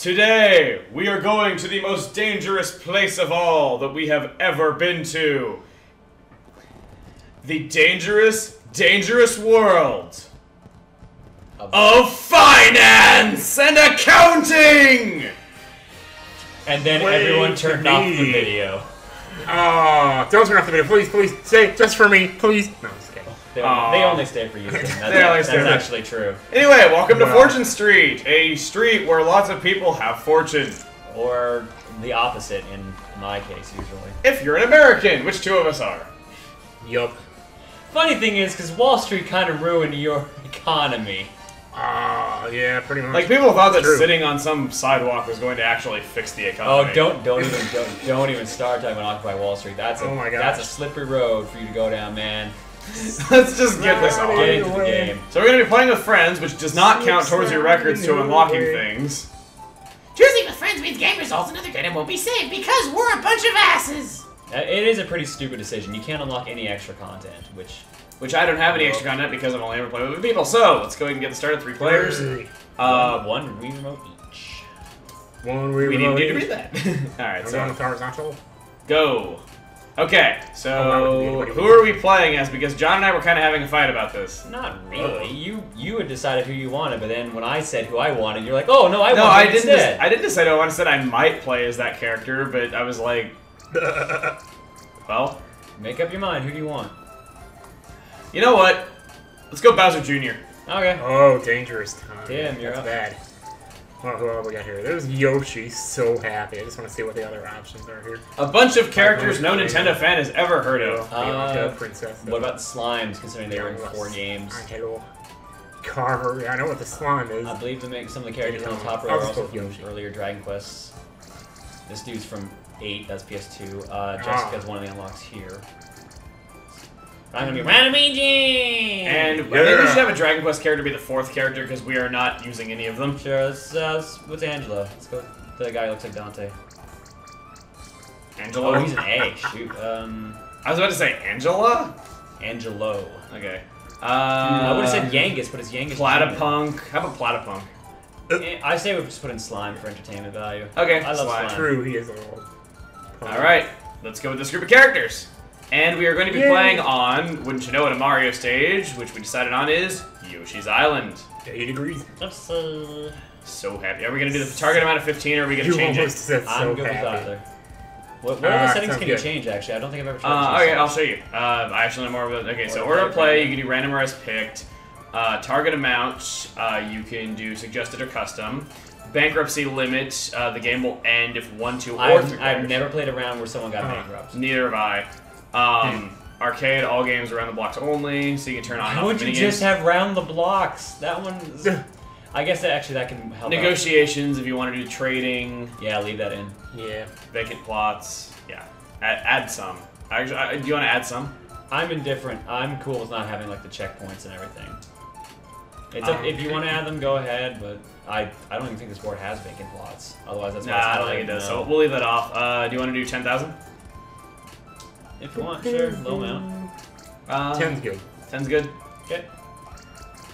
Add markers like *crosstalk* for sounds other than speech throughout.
Today, we are going to the most dangerous place of all that we have ever been to. The dangerous, dangerous world of finance and accounting! And then Wait everyone turned off the video. Oh, don't turn off the video, please, please. Stay just for me, please. No, I'm just kidding. They, Aw. they only stay for you. *laughs* That's, They only that's stay for- actually true. Anyway, welcome to Wow. Fortune Street, a street where lots of people have fortune. Or the opposite in my case, usually. If you're an American, which two of us are? Yup. Funny thing is, because Wall Street kind of ruined your *laughs* economy. Ah, yeah, pretty much. Like people thought that True. sitting on some sidewalk was going to actually fix the economy. Oh, don't don't even don't, don't even start talking about Occupy Wall Street. That's a Oh my that's a slippery road for you to go down, man. *laughs* Let's just get this on. Get into the game. So we're gonna be playing with friends, which does not count towards your records to unlocking things. Choosing with friends means game results another credit won't be saved because we're a bunch of asses. Uh, It is a pretty stupid decision. You can't unlock any extra content, which Which I don't have any extra content because I'm only ever playing with people. So let's go ahead and get started. Three players. Uh, one Wii remote each. One we didn't need to read read that. *laughs* All right, so horizontal. go. Okay, Oh, so who are we playing as? Because Jon and I were kind of having a fight about this. Not really. You you had decided who you wanted, but then when I said who I wanted, you're like, oh no, I No, want I him didn't. instead. I didn't decide. who I said I might play as that character, but I was like, *laughs* well, Make up your mind. Who do you want? you know what? Let's go Bowser Jr. Okay. oh, dangerous time. Damn, you're That's up. bad. Well, who else we got here? There's Yoshi. So happy. I just want to see what the other options are here. A bunch of characters no Nintendo fan has ever heard of. Uh, Bianca, Princess. What about slimes? Considering they were in four games, Carver. Yeah, I know what the slime is. I believe to make some of the characters on the top row are also from Yoshi. earlier Dragon Quests. This dude's from eight. That's PS2. Uh, Jessica's one of the unlocks here. I'm gonna be Randomaging! And I think we should have a Dragon Quest character be the fourth character because we are not using any of them. Sure, let's, uh, let's, what's Angela? Let's go with the guy who looks like Dante. Angelo. Oh, he's an A. Shoot. Um, I was about to say Angela. Angelo. Okay. Uh, I would have said Yangus, but it's Yangus. Platypunk. How about Platypunk? Eh, I say we just put in slime for entertainment value. Okay, I love slime. slime. True, he is a little. All right, let's go with this group of characters. And we are going to be Yay. playing on, wouldn't you know it, a Mario stage, which we decided on is Yoshi's Island. 80 degrees. Let's, uh, So happy. Are we going to do the target amount of 15 or are we going to change it? said so I'm good happy. with either. What, what Ah, other settings sounds can you good. change, actually? I don't think I've ever tried Uh, okay, change I'll show you. Uh, I actually know more about Okay, so Order order of play, play, you can do randomized picked. Uh, target amount, uh, you can do suggested or custom. Bankruptcy limit, uh, the game will end if one, two, or I've, three I've never played a round where someone got Oh. bankrupt. Neither have I. Um, arcade, all games around the blocks only, so you can turn on. and Why off would you minigames. just have round the blocks? That one's... I guess that actually that can help out. negotiations if you want to do trading, Yeah, leave that in. Yeah. vacant plots? Yeah, add, add some. Actually, I, do you want to add some? I'm indifferent. I'm cool with not having like the checkpoints and everything. It's up, Um, if you want to add them, go ahead. But I I don't even think this board has vacant plots. Otherwise, that's why Nah, I don't think it does. no. So we'll leave that off. Uh, do you want to do ten thousand? If you want, sure, low amount. Uh, Ten's good. Ten's good. Okay.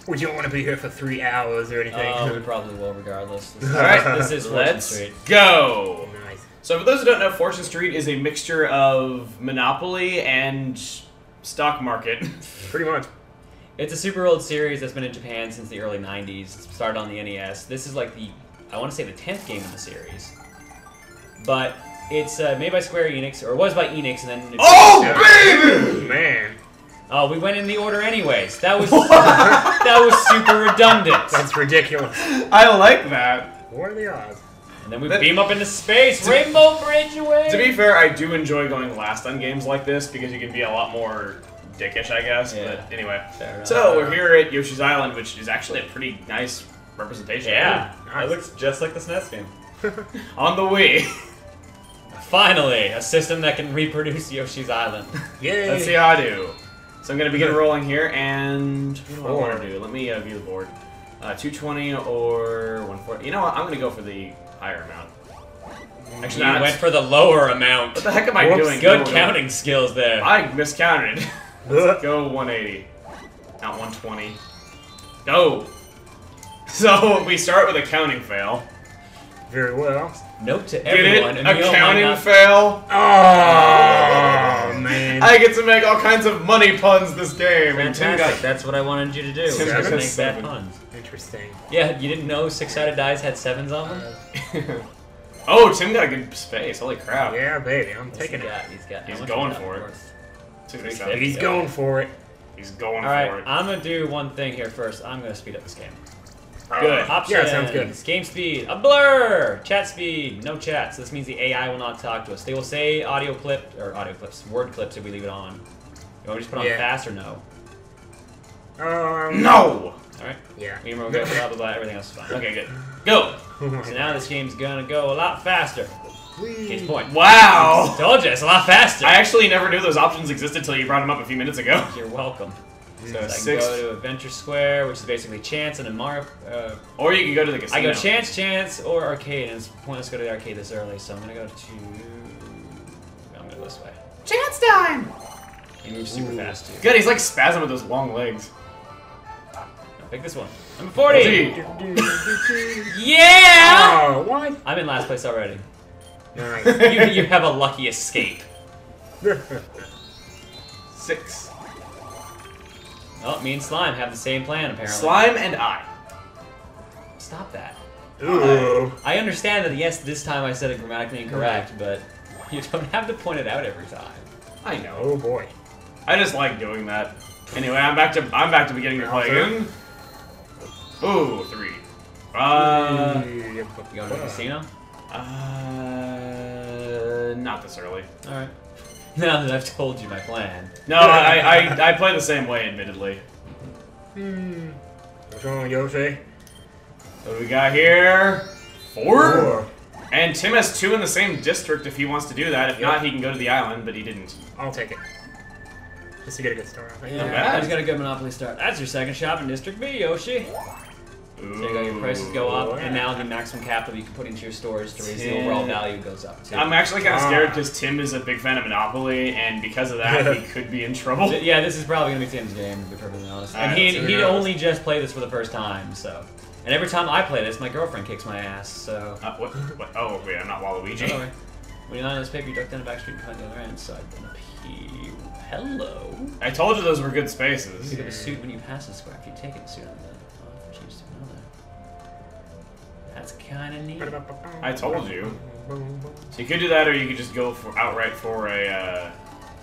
We don't want to be here for three hours or anything. Uh, we *laughs* probably will, regardless. *laughs* All right, this is Fortune let's Street. go. nice. So for those who don't know, Fortune Street is a mixture of Monopoly and stock market. *laughs* Pretty much. It's a super old series that's been in Japan since the early '90s. It started on the NES. This is like the I want to say the tenth game in the series, but it's uh, made by Square Enix, or it was by Enix, and then it- oh baby! Man, Oh, we went in the order anyways. That was *laughs* that was super redundant. that's ridiculous. I like that. What are the odds? And then we That- beam up into space. To- Rainbow Bridge away. To be fair, I do enjoy going last on games like this because you can be a lot more dickish, I guess. Yeah. But anyway, Fair enough. so we're here at Yoshi's Island, which is actually a pretty nice representation. Yeah, Nice. it looks just like the SNES game. *laughs* On the Wii. *laughs* Finally, a system that can reproduce Yoshi's Island. *laughs* Yay. Let's see how I do. So I'm gonna begin rolling here, and what do I want to do? Let me uh, view the board. Uh, 220 or 140. You know what? I'm gonna go for the higher amount. Actually, You not. went for the lower amount. what the heck am I Whoops. doing? Good No, no. counting skills there. I miscounted. *laughs* Let's *laughs* go 180. Not 120. Go! So we start with a counting fail. Very well. Note to Get it? everyone, Accounting not- fail. Oh man. I get to make all kinds of money puns this game. And Tim Fantastic. got That's what I wanted you to do. Tim got make seven. bad puns. Interesting. Yeah, you didn't know six-sided dice had sevens on them? Uh, *laughs* oh, Tim got a good space. Holy crap. Yeah, baby, I'm What's taking he it. got? He's got. He's going for it. He's going for it. He's going All right, for it. I'm gonna do one thing here first. I'm gonna speed up this game. Good. Options. Yeah, sounds good. Game speed. A blur. Chat speed. No chat. So this means the AI will not talk to us. They will say audio clip or audio clips, word clips if we leave it on. You want me to just put on Yeah. fast or no? Um. No! All right. Yeah. Game okay. Blah blah blah. Everything else is fine. Okay, good. *laughs* Go! So now this game's gonna go a lot faster. Case point. Wow! Told you, it's a lot faster. I actually never knew those options existed until you brought them up a few minutes ago. You're welcome. So I can Six. go to Adventure Square, which is basically chance, and a mark. Uh, Or you can go to the casino. I go chance, chance, or arcade, and it's pointless to go to the arcade this early, so I'm gonna go to. I'm gonna go this way. Chance time! He moves super Ooh. fast too. Good, he's like spasm with those long legs. I'll pick this one. Number 40! *laughs* Yeah! Oh, what? I'm in last place already. Nice. You, you have a lucky escape. *laughs* Six. Oh, me and Slime have the same plan apparently. Slime and I. Stop that. Ooh. I understand that yes, this time I said it grammatically incorrect, but you don't have to point it out every time. I know. Oh boy. I just like doing that. Anyway, I'm back to I'm back to beginning to play again. Ooh, three. Uh, You going to the casino? uh, not this early. Alright. *laughs* Now that I've told you my plan. No, I, I I play the same way, admittedly. Hmm. What's wrong with Yoshi? What do we got here? Four. Four. And Tim has two in the same district if he wants to do that. If not, he can go to the island, but he didn't. I'll take it. Just to get a good start. Yeah, think. Not bad. I just got a good Monopoly start. That's your second shop in District B, Yoshi. Ooh. There you go, your prices go up, and now the maximum capital you can put into your stores to raise the overall value goes up too. I'm actually kind of Ah. scared because Tim is a big fan of Monopoly, and because of that, he *laughs* could be in trouble. Yeah, this is probably gonna be Tim's game, to be perfectly honest. And Alright, he he'd only just played this for the first time, so. And every time I play this, my girlfriend kicks my ass. So. Uh, what, what? Oh, wait, I'm not Waluigi. Anyway, when you're on this paper, you duck down the back street and find the other end. So I've been up here. Hello. I told you those were good spaces. pick up a suit when you pass the square. If you take it, the suit on the That's kind of neat. I told you. So you could do that, or you could just go for outright for a uh,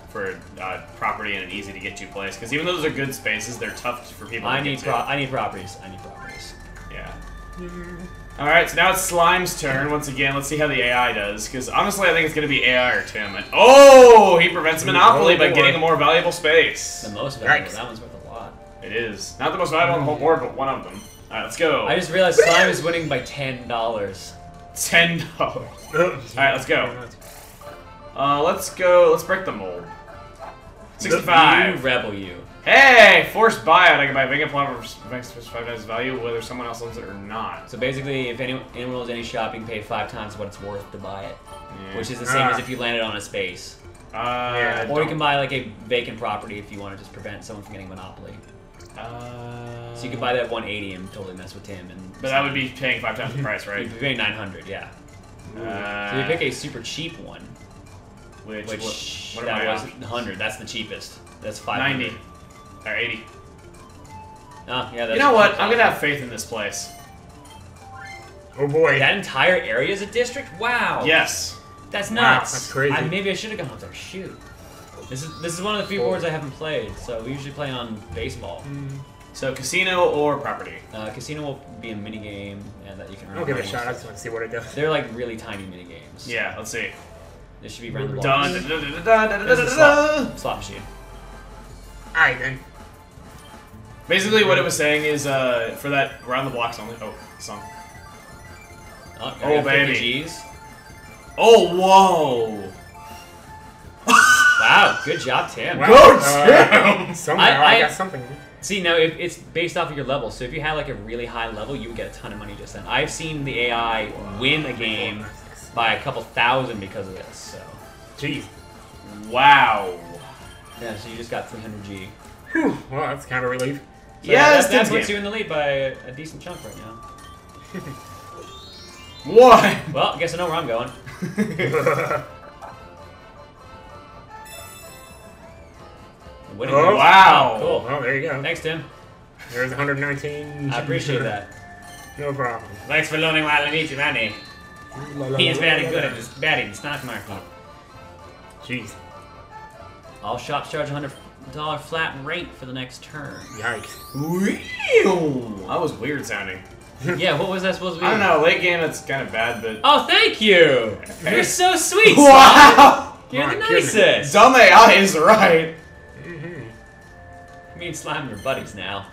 for a uh, property in an easy to get to place. Because even though those are good spaces, they're tough for people. I to need get pro- to. I need properties. I need properties. Yeah. All right, so now it's Slime's turn once again. Let's see how the AI does. Because honestly, I think it's gonna be AI or Tim. And oh, he prevents Monopoly by getting a more valuable space. The most valuable. Yikes. That one's worth a lot. It is not the most valuable on the whole board, but one of them. All right, let's go. I just realized Slime is winning by ten dollars. Ten dollars. *laughs* All right, let's go. Uh, let's go. Let's break the mold. Sixty-five. You rebel, you. Hey, forced buyout. I can buy a vacant plot for next five times value, whether someone else owns it or not. So basically, if anyone, anyone owns any shop, you can pay five times what it's worth to buy it, Yeah. which is the same as Ah. if you landed on a space. uh, Yeah, Or you don't- can buy like a vacant property if you want to just prevent someone from getting monopoly. Uh, So you could buy that 180 and totally mess with him. And But that would be paying five times the price, *laughs* right? You'd be paying 900, yeah. Uh, So you pick a super cheap one, which, which what, what that was options? 100. That's the cheapest. That's 500. 90 or 80. Oh, yeah. That's You know what? I'm gonna have faith in this place. Oh boy. That entire area is a district. Wow. Yes. That's Wow, nuts. that's crazy. I, maybe I should have gone up there. Shoot. This is this is one of the few boards I haven't played. So we usually play on baseball. So casino or property. Uh, casino will be a mini game and that you can. I'll give it a shot. I just want to see what it does. They're like really tiny mini games. Yeah. Let's see. This should be round the blocks. Dun, dun, dun, dun, dun, dun, This dun, is a dun, dun. slot, slot machine. Alright then. Basically, what it was saying is, uh, for that round the blocks only. Oh, song. Oh, Oh, baby. baby. G's. Oh, whoa! Wow, good job, Tim. Wow. Go, uh, Tim! *laughs* Somehow I- I, I- got something. See, now if it's based off of your level, so if you had like a really high level, you would get a ton of money just then. I've seen the AI win a game by a couple thousand because of this. So Jeez. Wow. yeah, so you just got 300G. Whew. Well, that's kind of a relief. So Yes, that, that puts you in the lead by a, a decent chunk right now. *laughs* One. Well, I guess I know where I'm going. *laughs* Winning Oh. moves. Wow. Cool. well, there you go. Thanks, Tim. There's 119. I appreciate that. no problem. Thanks for loaning Waluigi money. He is very good at this. this betting stock market. Jeez. All shops charge a hundred dollar flat rate for the next turn. Yikes. That was weird sounding. *laughs* yeah, what was that supposed to be? I don't know. Late game, it's kind of bad, but. Oh, thank you. You're so sweet. *laughs* Wow! You're the My goodness. nicest. Dumb AI is right. Me and Slime are buddies now.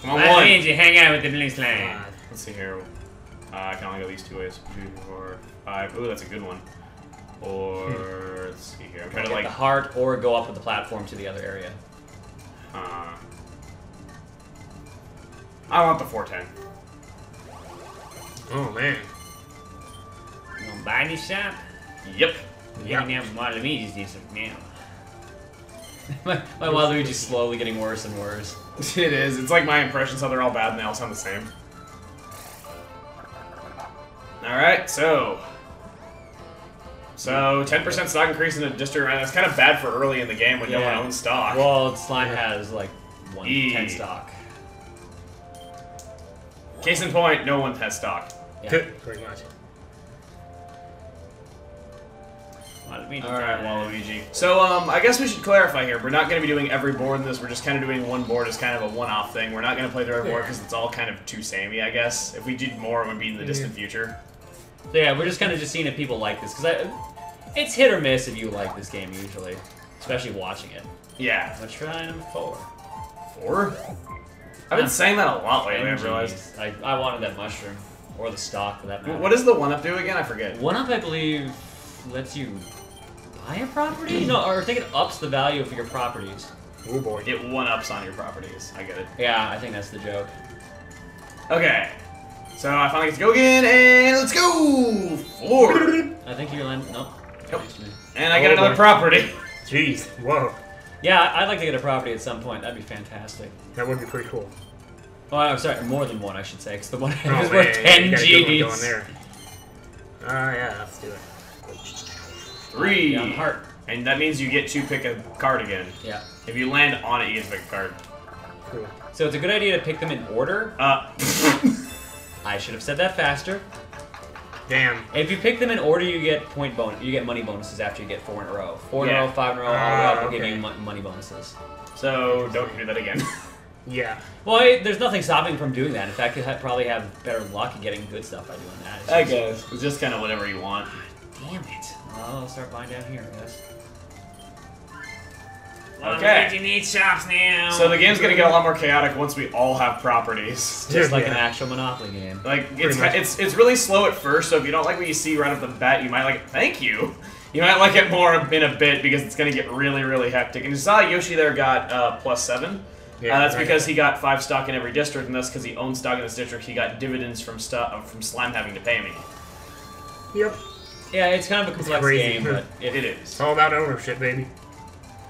Come on, That one. means you hang out with the blue slime. God. Let's see here. Uh, I can only go these two ways. Two, four, five. Ooh, that's a good one. Or let's see here. I'm trying Get to like. the heart or go up with the platform to the other area. Uh, I want the 410. Oh man. You gonna buy any shop? Yep. Yeah. Hanging out with Waluigi's decent now. *laughs* my my Waluigi's slowly getting worse and worse. *laughs* It is. It's like my impressions how they're all bad and they all sound the same. Alright, so. So, 10% stock increase in the district round. That's kind of bad for early in the game when no one owns stock. Well, Slime has like one E. ten stock. Case in point, no one has stock. Yeah. Pretty much. Waluigi Alright. Waluigi. So, um, I guess we should clarify here. We're not going to be doing every board in this. We're just kind of doing one board as kind of a one-off thing. We're not going to play through every board because it's all kind of too samey, I guess. If we did more, it would be in the distant future. So yeah, we're just kind of just seeing if people like this because it's hit or miss if you like this game usually, especially watching it. Yeah. Let's try number four. Four? I've been saying that a lot lately, I've realized. I, I wanted that mushroom or the stock for that matter. What does the one-up do again? I forget. one up? I believe lets you buy a property. No, or I think it ups the value of your properties. Oh boy. It one-ups on your properties. I get it. Yeah, I think that's the joke. Okay. So I finally get to go again, and let's go! Four! I think you're land. Nope. Nope. And I get Oh, another boy. property. *laughs* Jeez. Whoa. Yeah, I- I'd like to get a property at some point. That'd be fantastic. That would be pretty cool. Oh, I'm sorry, more than one, I should say, because the one *laughs* Oh, is worth you 10 got a good one going G's. Ah, yeah, let's do it. Three. Yeah, on heart. And that means you get to pick a card again. Yeah. If you land on it, you get to pick a card. Cool. So it's a good idea to pick them in order. Uh, *laughs* I should have said that faster. Damn. If you pick them in order, you get point bonus. You get money bonuses after you get four in a row. Four in a row, five in a row, all the way Ah, up will give you mon- money bonuses. so don't do that again. *laughs* Yeah. Well, it, there's nothing stopping from doing that. In fact, you ha- probably have better luck at getting good stuff by doing that. It's I just- guess. It's just kind of whatever you want. Damn it. Well, I'll start buying down here, I guess. Okay. You need shops now. So the game's gonna get a lot more chaotic once we all have properties. just like an *laughs* actual Monopoly game. Like it's much. it's it's really slow at first, so if you don't like what you see right off the bat, you might like it. Thank you. You might like it more in a bit because it's gonna get really really hectic. And you saw Yoshi there got uh, plus seven. Yeah, uh, that's right. because he got five stock in every district, and that's because he owns stock in this district. He got dividends from stu- uh, from Slime having to pay me. Yep. Yeah, it's kind of a complex crazy. game, but It it, is. It's all about ownership, baby.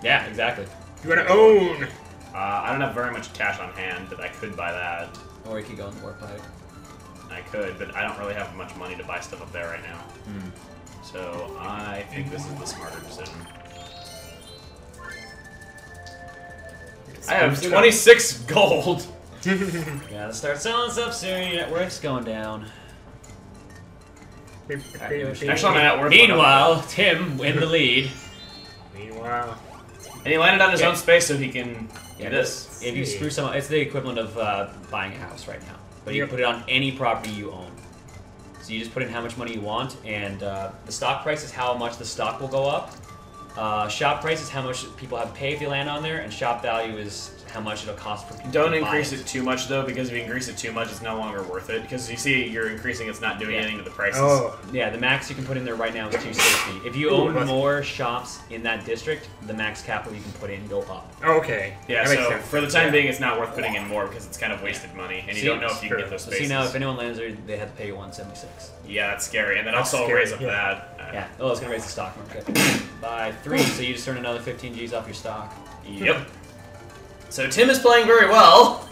yeah, exactly. You gotta own. Uh, I don't have very much cash on hand, but I could buy that. Or you could go in the warp pipe. I could, but I don't really have much money to buy stuff up there right now. So I think this is the smarter decision. I have 26 gold. *laughs* Gotta start selling stuff soon. Your network's going down. Actually, my net worth. went up. Meanwhile, Tim in the lead. Meanwhile. and he landed on his Okay. own space so he can Yeah, do this. If you screw some, it's the equivalent of uh, buying a house right now. But you can put it on any property you own. So you just put in how much money you want, and uh, the stock price is how much the stock will go up. Uh, shop price is how much people have to pay if you land on there, and shop value is how much it'll cost for people. Don't to buy increase it too much though, because if you increase it too much, it's no longer worth it. Because you see, you're increasing, it's not doing Yeah. anything to the prices. Oh. Yeah, the max you can put in there right now is 260. If you Ooh, own that's- more shops in that district, the max capital you can put in go up. Okay. Yeah, That makes so sense. for the time Yeah. being, it's not worth putting in more because it's kind of wasted money, and you don't know if you can get those So spaces. see now, if anyone lands there, they have to pay you 176. yeah, that's scary, and then That's also scary, raise up yeah. that. Uh, Yeah. Oh, it's gonna raise the stock market by three. So you just earn another 15 G's off your stock Yep. So Tim is playing very well.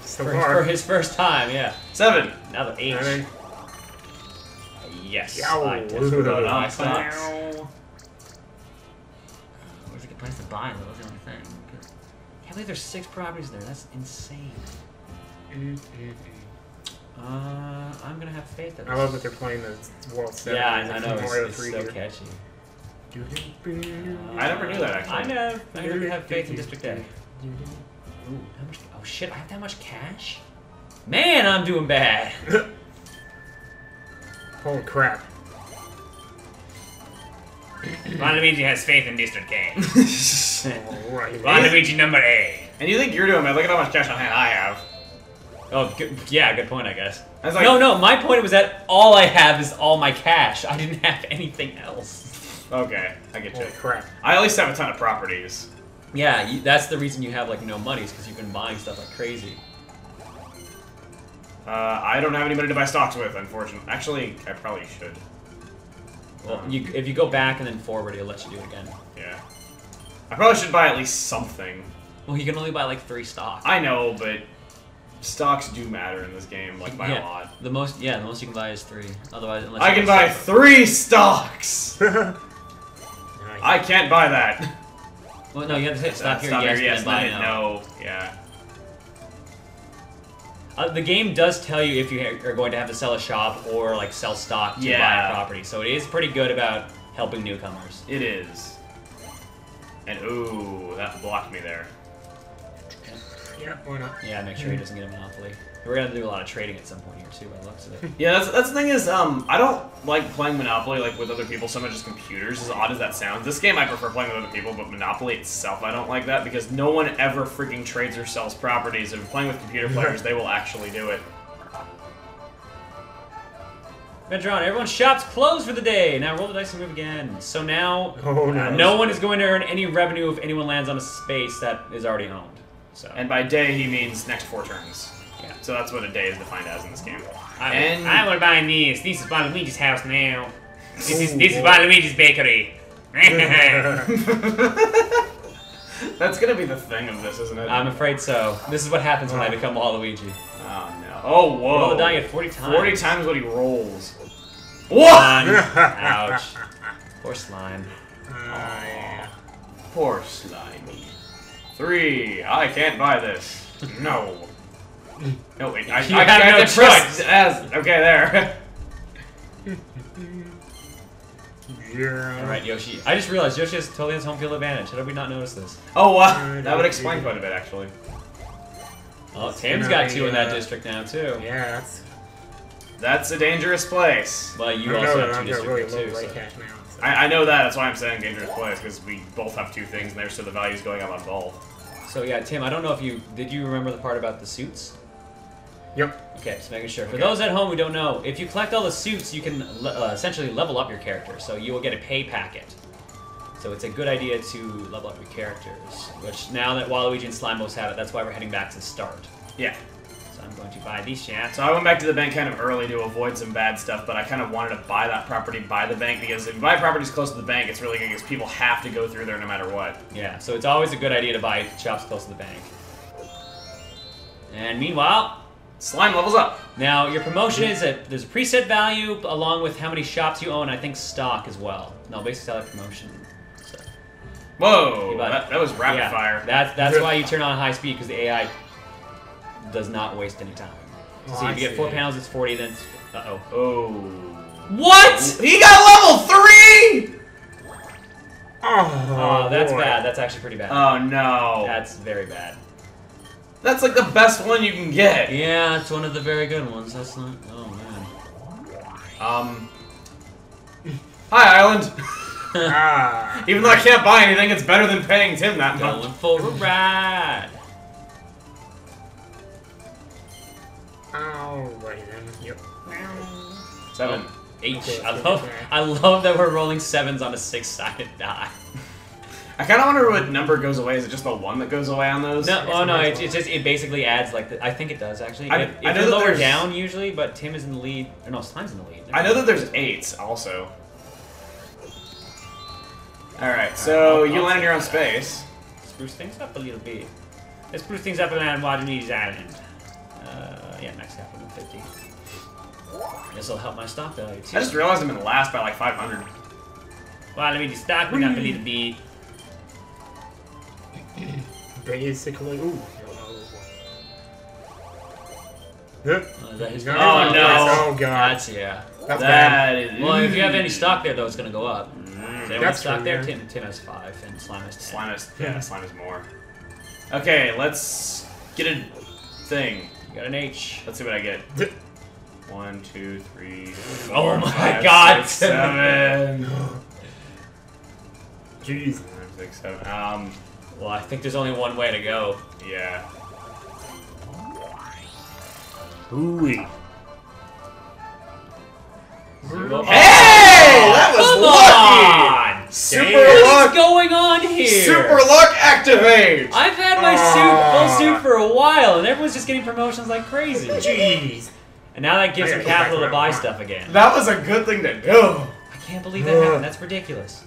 so *laughs* for, far. for his first time. Yeah. Seven. Now the H. I mean, Yes. Yow. I just forgot Ooh. my stocks. Ow. Where's a good place to buy though? That's the only thing. Can't believe there's six properties there. That's insane. Mm, mm, Uh, I'm gonna have faith in this. I love that they're playing the World Series. Yeah, I, I like know. Mario It's, it's 3 so here. catchy. I never knew that, actually. I know. I never have faith in District A. Ooh, how much? Oh shit! I have that much cash. Man, I'm doing bad. *coughs* Holy crap. *coughs* Waluigi has faith in District K. *laughs* Alright. Waluigi number A. and you think you're doing bad? Look at how much cash on hand I have. Oh, good, yeah, good point, I guess. I was like, no, no, my point was that all I have is all my cash. I didn't have anything else. Okay, I get you. Holy crap. I at least have a ton of properties. Yeah, you, that's the reason you have like no money, because you've been buying stuff like crazy. Uh, I don't have anybody to buy stocks with, unfortunately. Actually, I probably should. Well, you, if you go back and then forward, it'll let you do it again. Yeah. I probably should buy at least something. Well, you can only buy like three stocks. I know, but stocks do matter in this game, like by yeah, a lot. The most, yeah, the most you can buy is three. Otherwise, unless I you can buy buy three stocks. Nice. *laughs* I can't buy that. *laughs* Well, no, you have to hit stop here, Stop yes, here, yes, and then buy then no. Yeah. Uh, the game does tell you if you are going to have to sell a shop or like sell stock to buy a property. So it is pretty good about helping newcomers. It is. And ooh, that blocked me there. Yeah, why not? Yeah, make sure he doesn't get a monopoly. We're gonna do a lot of trading at some point here too, by the looks of it. *laughs* Yeah, that's that's the thing is, um, I don't like playing Monopoly like with other people so much as computers. As odd as that sounds, this game I prefer playing with other people, but Monopoly itself I don't like that because no one ever freaking trades or sells properties. If you're playing with computer *laughs* players, they will actually do it. Ventron, everyone's shops closed for the day. Now roll the dice and move again. So now, *laughs* Oh no. no one is going to earn any revenue if anyone lands on a space that is already owned. So And by day he means next four turns. Yeah. So that's what a day is defined as in this game. I, And- I want to buy this. This is Waluigi's house now. This is Ooh, this is boy. Waluigi's bakery. *laughs* That's gonna be the thing of this, isn't it? I'm afraid so. This is what happens when I become Waluigi. oh no. Oh whoa. Roll the die at 40 times. 40 times what he rolls. What? One. Ouch. *laughs* Poor slime. Yeah. Poor slimy. Three. I can't buy this. No. No, wait. I, You I, have I no have choice. as. Okay, there. *laughs* Zero. Alright, Yoshi. I just realized Yoshi has totally has home field advantage. How did we not notice this? oh, uh, that would explain quite a bit, actually. Oh, Tim's got two in that district now, too. Yeah, that's. That's a dangerous place. Well, you also know have that two I've really too. so- now. So. I, I know that. That's why I'm saying dangerous place, because we both have two things in there, so the value's going up on both. So yeah, Tim, I don't know if you did you remember the part about the suits? Yep. Okay, just making sure. For Okay. those at home who don't know, if you collect all the suits, you can le- uh, essentially level up your character. So you will get a pay packet. So it's a good idea to level up your characters. Which now that Waluigi and Slimos have it, that's why we're heading back to start. Yeah. So I'm going to buy these shafts. So I went back to the bank kind of early to avoid some bad stuff, but I kind of wanted to buy that property by the bank because if you buy properties close to the bank, it's really good because people have to go through there no matter what. Yeah, so it's always a good idea to buy shops close to the bank. And meanwhile, Slime levels up. now your promotion is that there's a preset value along with how many shops you own. I think stock as well. No, basically how promotion. So, Whoa, that, that was rapid yeah, fire. That's that's why you *laughs* turn on high speed because the AI does not waste any time. Oh, See, if you get four pounds, it's forty. Then, uh oh. Oh. What? He got level three! Oh, Oh, that's boy. bad. That's actually pretty bad. Oh no. that's very bad. That's like the best one you can get. Yeah, it's one of the very good ones. That's not. Oh man. Um. Hi, Island. *laughs* Ah. Even though I can't buy anything, it's better than paying Tim that much. Going for a ride. Alrighty then. Yep. Seven. H. Okay, I love. I love that we're rolling sevens on a six-sided die. I kind of wonder what number goes away. Is it just the one that goes away on those? No, oh no, it's just it basically adds like the, I think it does actually. I- if I if know that lower there's- down usually, but Tim is in the lead. Or no, Slime's in the lead. I know that there's eights also. Alright, so I'll- you I'll land in your own space. spruce things up a little bit. Let's spruce things up and around Waluigi's Island. Uh, yeah, max cap 150. This will help my stock value too. I just realized I'm in last by like 500. Well, let me the stock went up a little bit. Basically, ooh. Huh? Oh, is that No, oh, no. Oh god. That's yeah. That's bad. That is. Well, if you have any stock there, though, it's gonna go up. Mm, So That's stock true, there. Tim, Tim has five, and Slime has ten. Slime is yeah, slime is more. Okay, let's get a thing. You got an H. Let's see what I get. One, two, three. Oh four, my five, God. six, seven. *gasps* Jeez. Five, six, seven. Um, Well, I think there's only one way to go. yeah. Ooh. Zero- Hey, that was Come lucky. on! Super Damn. What's luck. going on here? Super luck activate. I've had my Ah. suit, full suit for a while, and everyone's just getting promotions like crazy. Jeez. And now that gives I them gotta go back capital to to where I buy stuff again. That was a good thing to do. I can't believe that happened. That's ridiculous.